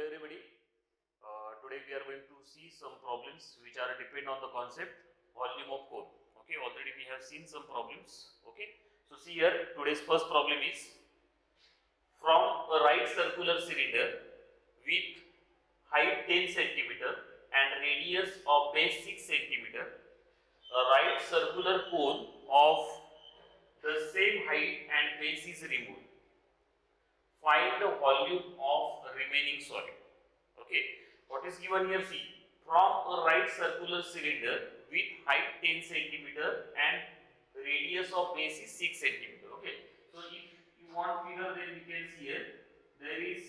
Hello everybody. Uh, today we are going to see some problems which are depend on the concept volume of cone. Okay, already we have seen some problems. Okay, so see here today's first problem is from a right circular cylinder with height 10 centimeter and radius of base 6 centimeter, a right circular cone of the same height and base is removed find the volume of remaining solid. Okay, what is given here? See, from a right circular cylinder with height 10 centimeter and radius of base is 6 centimeter. Okay, so if you want figure, then we can see here there is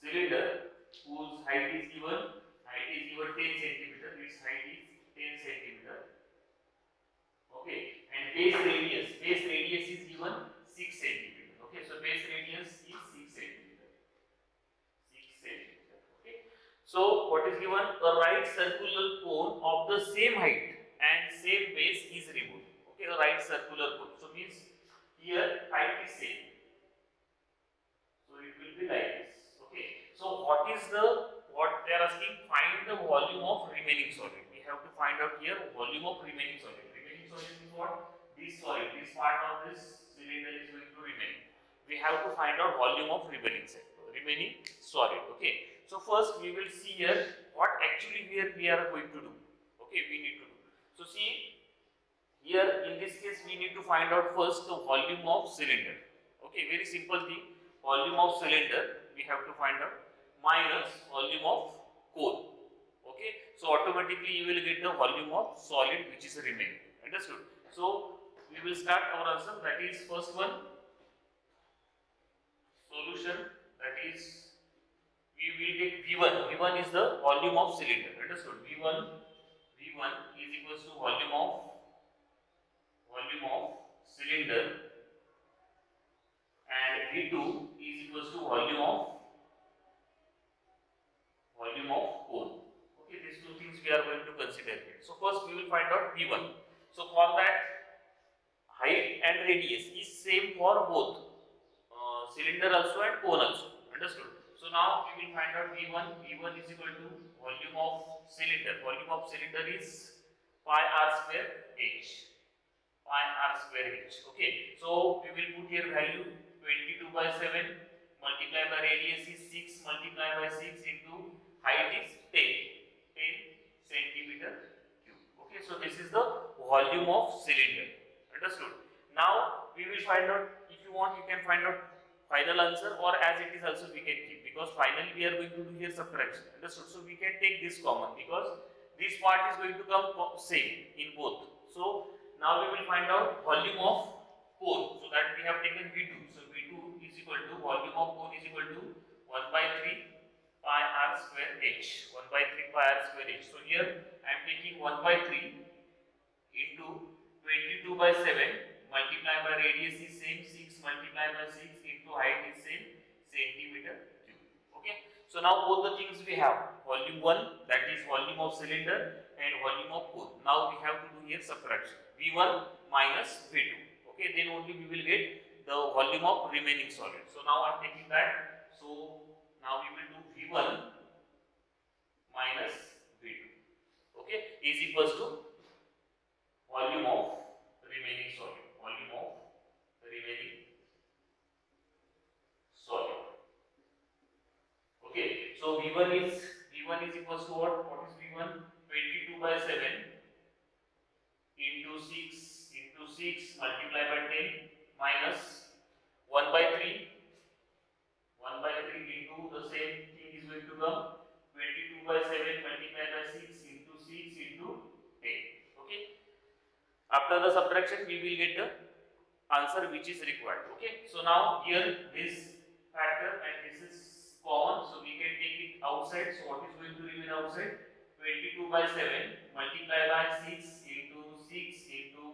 cylinder whose height is given, height is given 10 centimeter, its height is 10 centimeter. Okay, and base radius, base radius is given 6 centimeter. So base radius is 6 centimeter. 6 centimeter. Okay. So what is given? A right circular cone of the same height and same base is removed. Okay, a right circular cone. So means here height is same. So it will be like this. Okay. So what is the what they are asking? Find the volume of remaining solid. We have to find out here volume of remaining solid. Remaining solid is what? This solid, this part of this cylinder is we have to find out volume of remaining set, remaining solid. Okay. So first we will see here what actually here we are going to do. Okay, we need to do. So see here in this case we need to find out first the volume of cylinder. Okay, very simple thing. Volume of cylinder we have to find out minus volume of cone. Okay, so automatically you will get the volume of solid which is remaining. Understood? So we will start our answer that is first one solution that is we will take V1. V1 is the volume of cylinder. Understood? V1 V1 is equals to volume of volume of cylinder and V2 is equals to volume of volume of cone. Okay, these two things we are going to consider here. So first we will find out V1. So for that height and radius is same for both cylinder also and cone also. Understood? So now we will find out V1. V1 is equal to volume of cylinder. Volume of cylinder is pi r square h. Pi r square h. Okay. So we will put here value 22 by 7 multiplied by radius is 6 multiplied by 6 into height is 10. 10 centimeter cube. Okay. So this is the volume of cylinder. Understood? Now we will find out if you want you can find out final answer or as it is also we can keep because finally we are going to do here subtraction. Understood? So we can take this common because this part is going to come same in both. So now we will find out volume of cone. So that we have taken V2. So V2 is equal to volume of cone is equal to 1 by 3 pi r square h. 1 by 3 pi r square h. So here I am taking 1 by 3 into 22 by 7 multiply by radius is same 6 multiply by 6 into height is same centimeter cube. Okay? So now both the things we have. Volume 1 that is volume of cylinder and volume of cone now we have to do here subtraction. V1 minus v2 okay? Then only we will get the volume of remaining solid. So now i am taking that so now we will do v1 minus v2 okay? Is equals to volume of remaining solid volume of remaining solid. Okay, so V1 is V1 is equals to what? What is V1? 22 by 7 into 6 into 6 multiplied by 10 minus 1 by 3 1 by 3 into the same thing is going to come 22 by 7 multiplied by 6 into 6 into 10 okay after the subtraction, we will get the answer which is required. Okay. So now here this factor and this is common, so we can take it outside. So what is going to remain outside? 22 by 7 multiplied by 6 into 6 into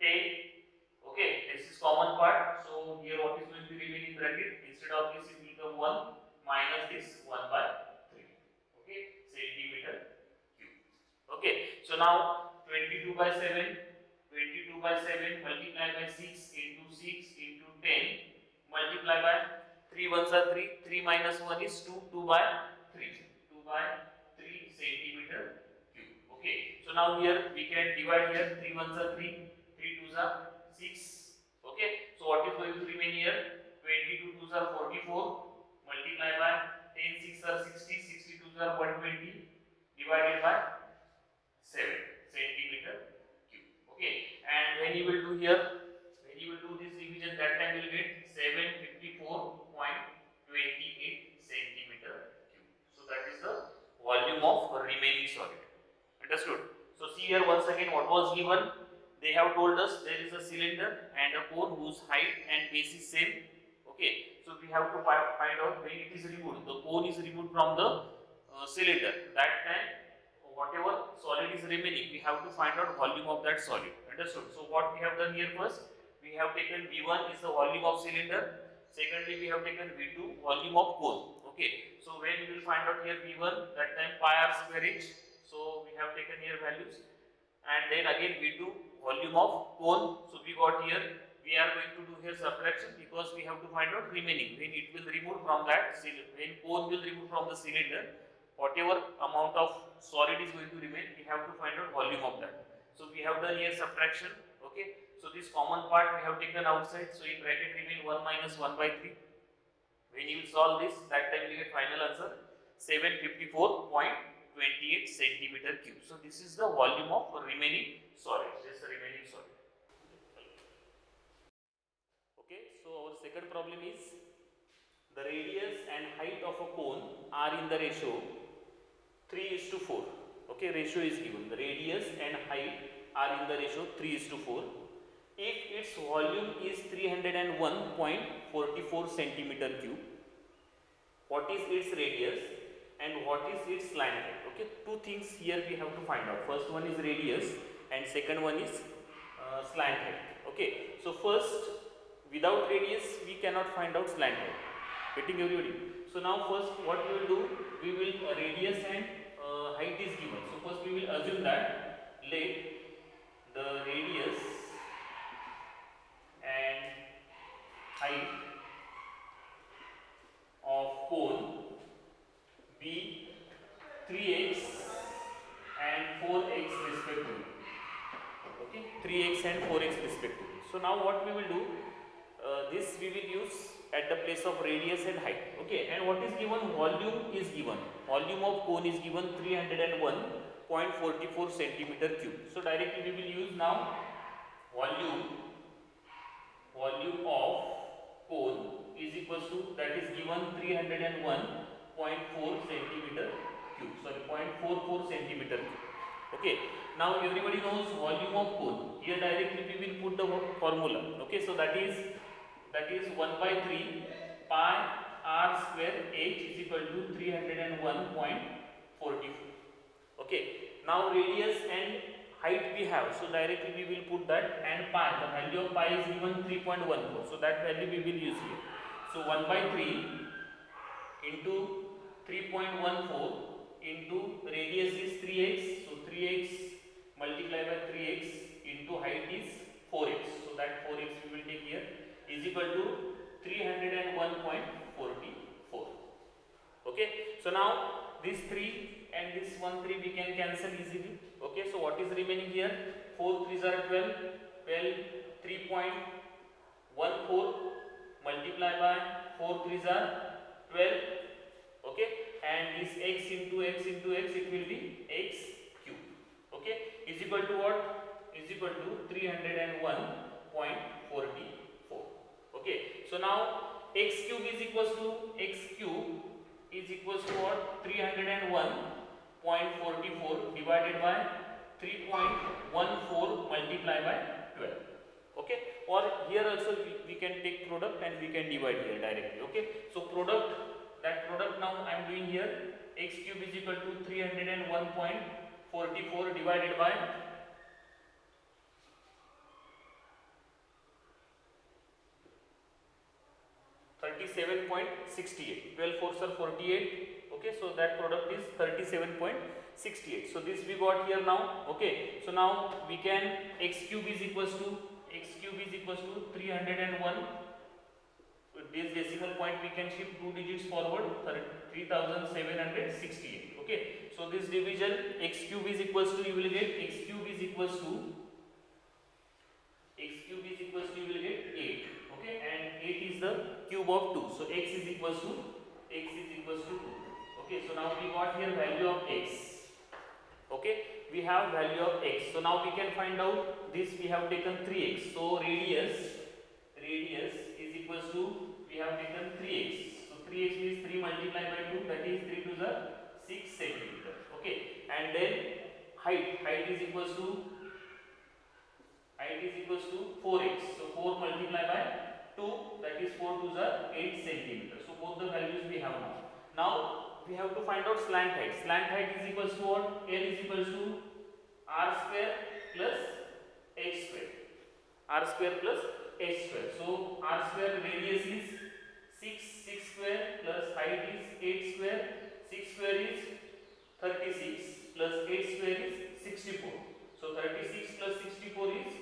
10. Okay, this is common part. So here what is going to remain in bracket? Instead of this, it will become 1 minus this 1 by 3. Okay, centimeter cube. Okay, so now 22 by 7, 22 by 7 multiplied by 6 into 6 into 10 multiplied by 3 ones are 3, 3 minus 1 is 2, 2 by 3, 2 by 3 centimeter cube. Okay, so now here we can divide here 3 ones are 3, 3 twos are 6. Okay, so what is going to remain here? 22 twos are 44, multiply by 10 6 are 60, 62 are 120, divided by 7 centimeter cube. Okay, and when you will do here, when you will do this division, that time you will get 754.28 centimeter cube. So that is the volume of remaining solid. Understood? So see here once again what was given. They have told us there is a cylinder and a cone whose height and base is same. Okay, so we have to find out when it is removed. The cone is removed from the uh, cylinder. That time, whatever solid is remaining, we have to find out volume of that solid. Understood? So what we have done here first, we have taken V1 is the volume of cylinder. Secondly, we have taken V2 volume of cone. Okay. So when we will find out here V1, that time pi r square h. So we have taken here values, and then again we do volume of cone. So we got here we are going to do here subtraction because we have to find out remaining. When it will remove from that cylinder when cone will remove from the cylinder whatever amount of solid is going to remain we have to find out volume of that. So we have done here subtraction okay? So this common part we have taken outside. So in bracket remain 1 minus 1 by 3 when you solve this that time you get final answer 754.28 centimeter cube. So this is the volume of remaining solid this is the remaining solid Okay, so our second problem is the radius and height of a cone are in the ratio 3 is to 4. Okay, ratio is given. The radius and height are in the ratio 3 is to 4. If its volume is 301.44 centimeter cube, what is its radius and what is its slant height? Okay, two things here we have to find out. First one is radius and second one is uh, slant height. Okay, so first without radius we cannot find out slant height getting everybody. So now first what we will do we will uh, radius and uh, height is given. So first we will assume that let the radius and height of cone be 3x and 4x respectively. Okay? 3x and 4x respectively. So now what we will do uh, this we will use at the place of radius and height okay? And what is given? Volume is given. Volume of cone is given 301.44 centimeter cube. So directly we will use now volume volume of cone is equals to that is given 301.4 centimeter cube. Sorry 0.44 centimeter cube. Okay? Now everybody knows volume of cone. Here directly we will put the formula okay? So that is that is 1 by 3 pi r square h is equal to 301.44 okay now radius and height we have. So directly we will put that and pi. The value of pi is given 3.14 so that value we will use here. So 1 by 3 into 3.14 into radius is 3x so 3x multiplied by 3x into height is 4x so that 4x we will take here is equal to 301.44 okay? So now this 3 and this 1 3 we can cancel easily. Okay? So what is remaining here? 4 3s are 12 12 3.14 multiply by 4 3s are 12 okay? And this x into x into x it will be x cube okay? Is equal to what? Is equal to 301.44 okay so now x cube is equals to x cube is equals to what? 301.44 divided by 3.14 multiplied by 12 okay? Or here also we, we can take product and we can divide here directly. Okay? So product that product now i am doing here x cube is equal to 301.44 divided by Thirty-seven point sixty-eight. Twelve fours are forty-eight. Okay, so that product is thirty-seven point sixty-eight. So this we got here now. Okay, so now we can x cube is equals to x cube is equals to three hundred and one this decimal point we can shift two digits forward 3768 okay so this division x cube is equals to you will get x cube is equals to x cube is equals to you will get 8 okay and 8 is the cube of 2 so x is equals to x is equals to 2 okay so now we got here value of x. Okay we have value of x. So now we can find out this we have taken 3x so radius radius is equals to we have taken 3x so 3x means 3 multiplied by 2 that is 3 to the 6 centimeter. Okay and then height. Height is equals to height is equals to 4x so 4 multiplied by 2 that is 4 to the 8 centimeter. So both the values we have now. Now we have to find out slant height. Slant height is equals to what? L is equals to r square plus h square. R square plus h square. So r square radius is 6 6 square plus height is 8 square. 6 square is 36 plus 8 square is 64 so 36 plus 64 is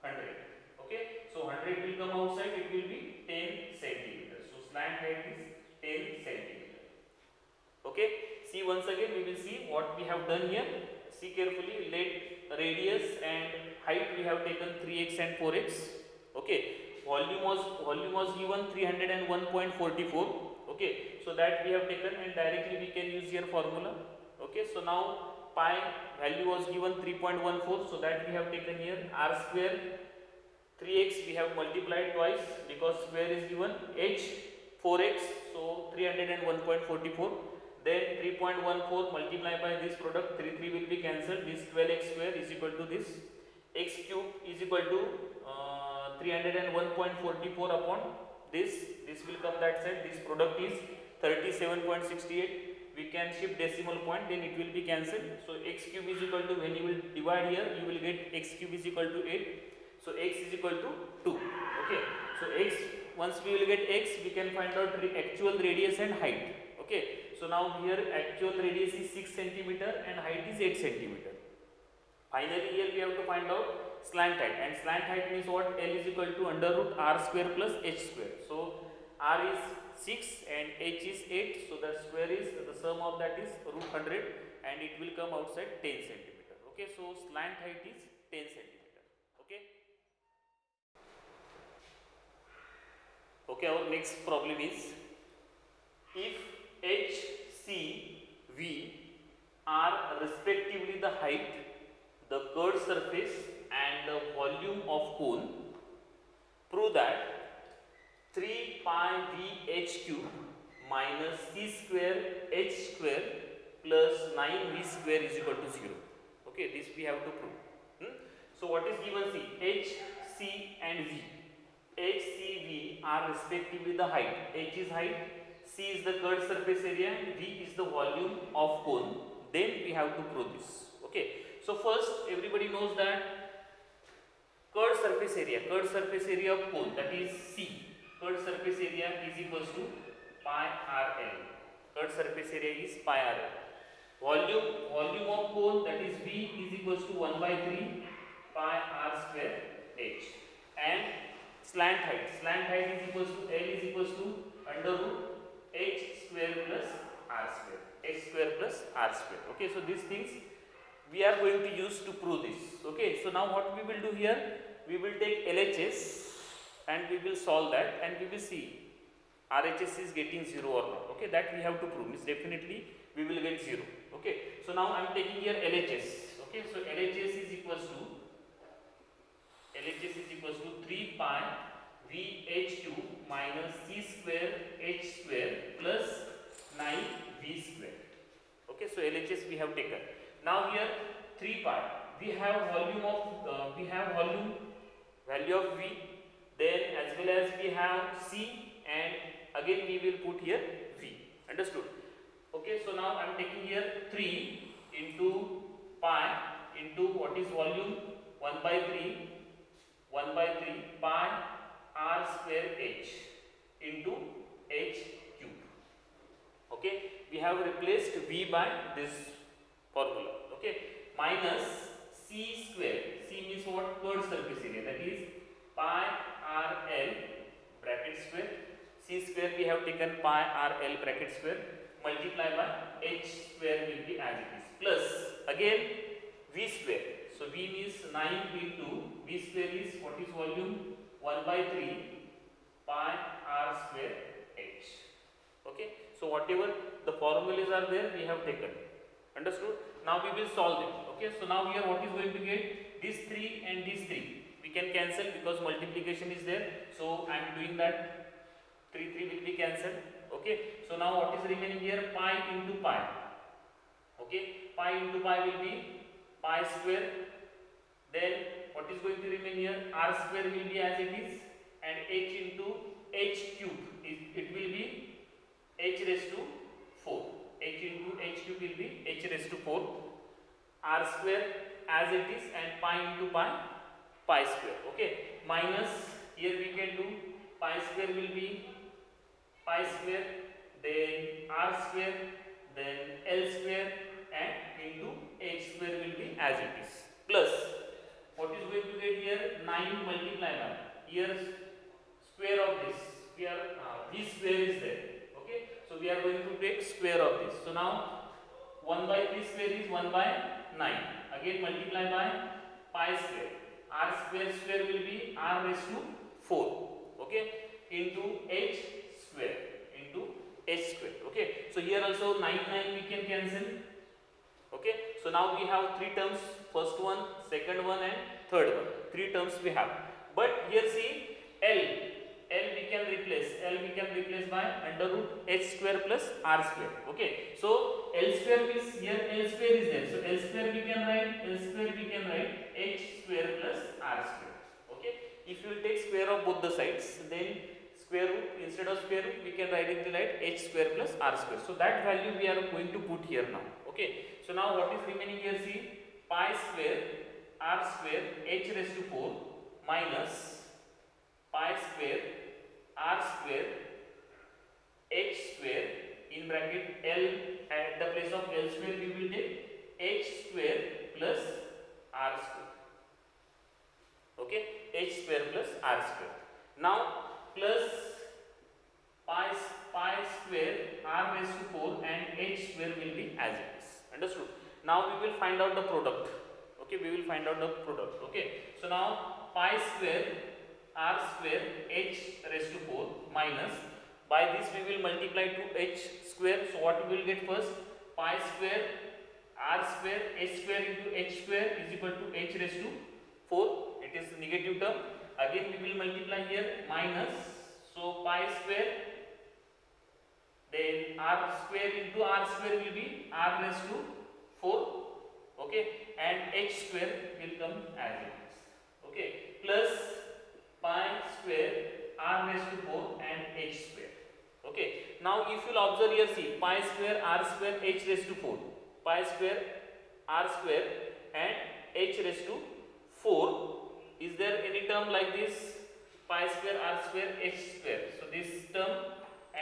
100 okay? So 100 will come outside it will be 10 centimeters so slant height is 10 centimeter. Okay? See once again we will see what we have done here. See carefully let radius and height we have taken 3x and 4x okay? Volume was volume was given 301.44 okay? So that we have taken and directly we can use here formula. Okay? So now pi value was given 3.14 so that we have taken here r square 3x we have multiplied twice because square is given h 4x so 301.44 then 3.14 multiplied by this product 3 3 will be cancelled. This 12x square is equal to this. X cube is equal to uh, 301.44 upon this. This will come that side. This product is 37.68 we can shift decimal point then it will be cancelled. So x cube is equal to when you will divide here you will get x cube is equal to 8 so x is equal to 2 okay? So x once we will get x we can find out actual radius and height. Okay? So now here actual radius is 6 centimeter and height is 8 centimeter. Finally here we have to find out slant height. And slant height means what? L is equal to under root r square plus h square. So r is 6 and h is 8 so the square is the sum of that is root 100 and it will come outside 10 centimeter. Okay? So slant height is 10 centimeter okay okay our next problem is if h c v are respectively the height the curved surface and the volume of cone prove that 3 pi v h cube minus c square h square plus 9 v square is equal to 0 okay this we have to prove. Hmm? so what is given c? H c and v h c v are respectively the height. H is height c is the curved surface area v is the volume of cone. Then we have to this. Okay. So first everybody knows that curved surface area curved surface area of cone that is c. Curved surface area is equals to pi r l. Curved surface area is pi r l. Volume volume of cone that is v is equals to 1 by 3 pi r square h. And slant height. Slant height is equals to l is equals to under root h square plus r square. H square plus r square. Okay so these things we are going to use to prove this. Okay so now what we will do here? We will take LHS and we will solve that and we will see RHS is getting 0 or not. Okay that we have to prove. Means definitely we will get 0 okay so now I am taking here LHS okay so LHS is equals to Is equals to 3 pi VH2 minus C square H square plus 9 V square. Okay so LHS we have taken. Now here 3 pi. We have volume of uh, we have volume value of v then as well as we have c and again we will put here v. Understood? Okay so now i am taking here 3 into pi into what is volume? 1 by 3 1 by 3 pi r square h into h cube. Okay? We have replaced v by this formula. Okay? Minus c square. C means what? Curved surface area that is pi r l bracket square. C square we have taken pi r l bracket square. Multiply by h square will be as it is. Plus again v square so v means 9 V2 v square is what is volume? 1 by 3 pi r square h. Okay? So whatever the formulas are there we have taken. Understood? Now we will solve them okay? So now here what is going to get? These 3 and these 3 we can cancel because multiplication is there. So i am doing that. 3 3 will be cancelled. Okay? So now what is remaining here? Pi into pi. Okay? Pi into pi will be pi square then what is going to remain here? R square will be as it is and h into h cube is it will be h raised to 4 h into h cube will be h raised to 4 r square as it is and pi into pi pi square. Okay? Minus here we can do pi square will be pi square then r square then l square and into h square will be as it is. Plus what is going to get here? 9 multiplied by here square of this square uh, this square is there. Okay? So we are going to take square of this. So now 1 by 3 square is 1 by 9 again multiply by pi square. R square square will be r raised to 4 okay? Into h square. Into h square. Okay? So here also 9 9 we can cancel okay? So now we have three terms first one second one and third one. Three terms we have. But here see l. L we can replace. L we can replace by under root h square plus r square. Okay? So l square is here l square is there. So l square we can write l square we can write h square plus r square. Okay? If you take square of both the sides then square root instead of square root we can write it like h square plus r square. So that value we are going to put here now okay so now what is remaining here see? Pi square r square h raised to 4 minus pi square r square h square in bracket l at the place of l square we will take h square plus r square. Okay h square plus r square. Now plus pi pi square r raised to 4 and h square will be as it is understood now we will find out the product. Okay we will find out the product. Okay. So now pi square r square h raised to 4 minus. By this we will multiply to h square. So what we will get first? Pi square r square h square into h square is equal to h raised to 4 it is negative term. Again we will multiply here minus. So pi square then r square into r square will be r raised to 4 okay? And h square will come as it is okay? Plus pi square r raised to 4 and h square okay? Now if you will observe here see pi square r square h raised to 4 pi square r square and h raised to 4 is there any term like this? Pi square r square h square. So this term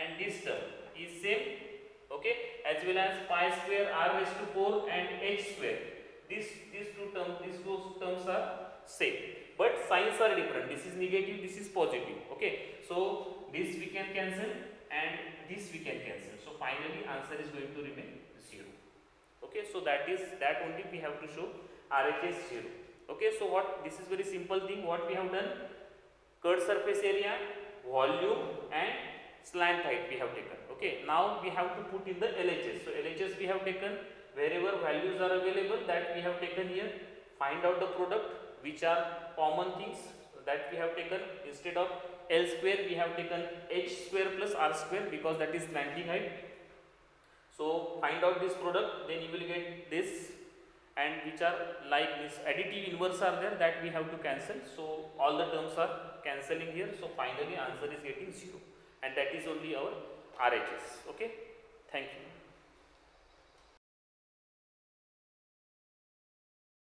and this term is same okay? As well as pi square r raised to 4 and h square. This these two terms these two terms are same. But signs are different. This is negative this is positive okay? So this we can cancel and this we can cancel. So finally answer is going to remain 0 okay? So that is that only we have to show RHS 0 okay? So what this is very simple thing. What we have done? Curved surface area volume and slant height we have taken okay? Now we have to put in the LHS so LHS we have taken wherever values are available that we have taken here. Find out the product which are common things that we have taken. Instead of L square we have taken H square plus R square because that is slanting height. So find out this product then you will get this. And which are like this additive inverse are there that we have to cancel. So all the terms are cancelling here. So finally answer is getting 0 and that is only our RHS okay? Thank you